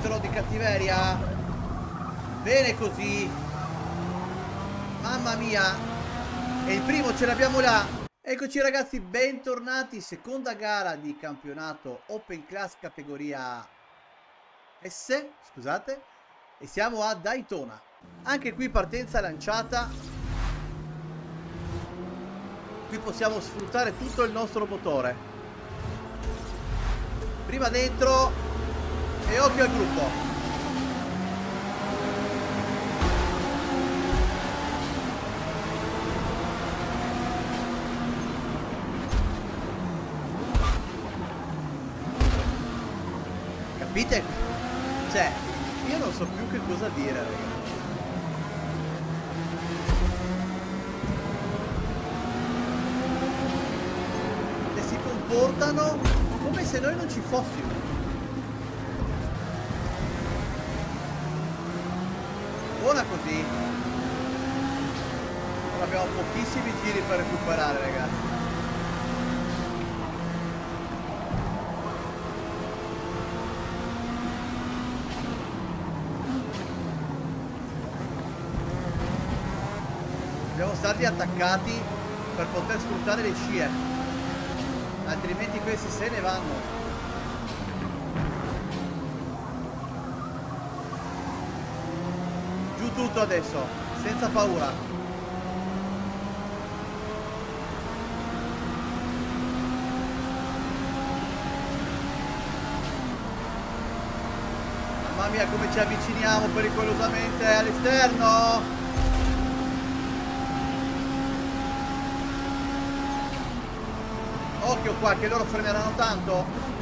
Dentro di cattiveria. Bene così. Mamma mia. E il primo ce l'abbiamo là. Eccoci ragazzi, bentornati. Seconda gara di campionato Open Class categoria S. Scusate. E siamo a Daytona. Anche qui partenza lanciata. Qui possiamo sfruttare tutto il nostro motore. Prima dentro e occhio al gruppo. Capite? Cioè, io non so più che cosa dire, ragazzi. E si comportano come se noi non ci fossimo. Buona così. Abbiamo pochissimi giri per recuperare, ragazzi. Dobbiamo starli attaccati per poter sfruttare le scie. Altrimenti questi se ne vanno. Tutto adesso, senza paura. Mamma mia come ci avviciniamo pericolosamente all'esterno! Occhio qua che loro freneranno tanto.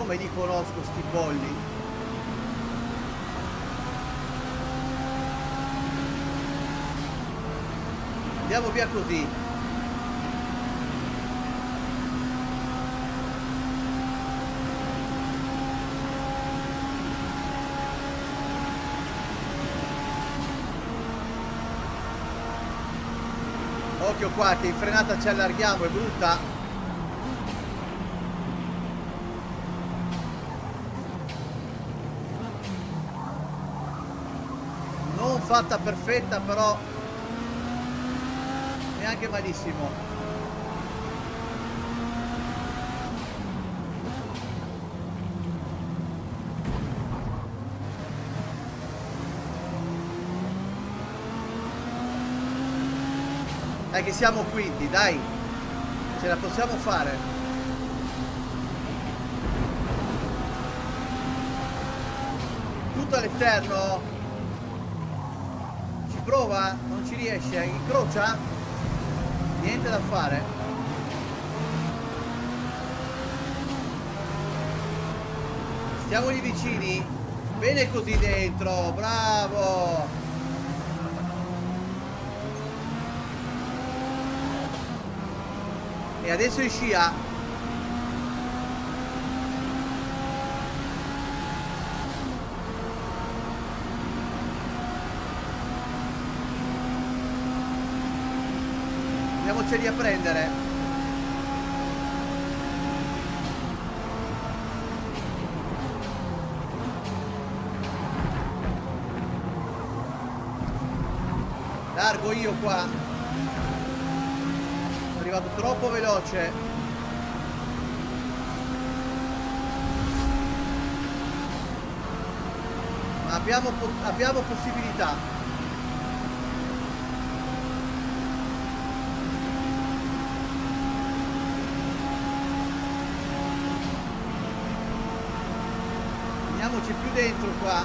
Come li conosco sti bolli? Andiamo via così. Occhio qua che in frenata ci allarghiamo, è brutta. Non fatta perfetta però neanche malissimo. Dai che siamo quinti, dai. Ce la possiamo fare. Tutto all'esterno. Prova? Non ci riesce. Incrocia? Niente da fare. Stiamogli vicini. Bene così dentro. Bravo. E adesso in scia. Andiamoceli a prendere. Largo io qua. Arrivato troppo veloce. Abbiamo, abbiamo possibilità andiamoci più dentro qua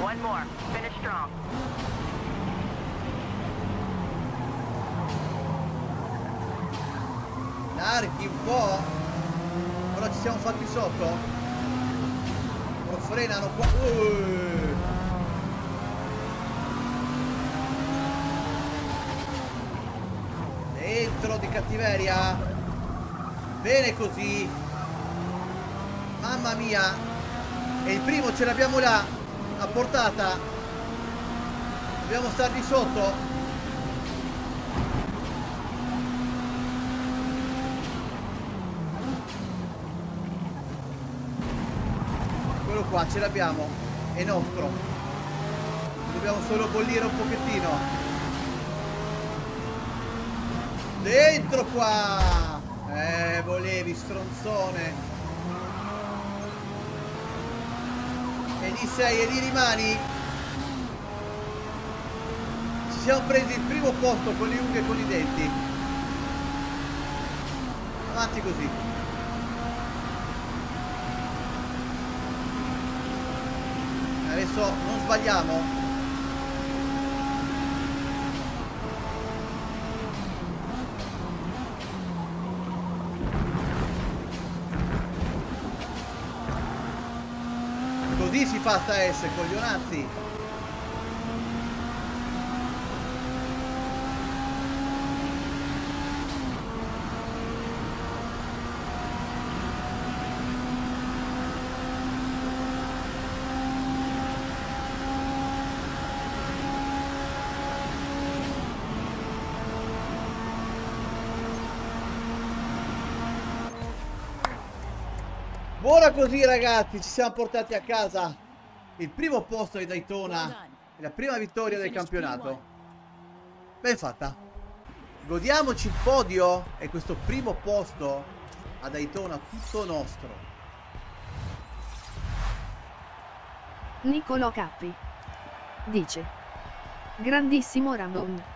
One more. Finish strong. larghi un po' ora ci siamo fatti sotto lo frenano qua uh. dentro di cattiveria bene così Mamma mia! E il primo ce l'abbiamo là, a portata. Dobbiamo star di sotto. Quello qua ce l'abbiamo, è nostro. Dobbiamo solo bollire un pochettino. Dentro qua! Eh, volevi, stronzone. E lì sei, e lì rimani. Ci siamo presi il primo posto con le unghie e con i denti. Avanti così. Adesso non sbagliamo. Si fa sta S, coglionazzi. Buona così ragazzi, ci siamo portati a casa il primo posto di Daytona e la prima vittoria del campionato. Ben fatta. Godiamoci il podio e questo primo posto a Daytona tutto nostro. Niccolò Cappi dice: Grandissimo Ramon.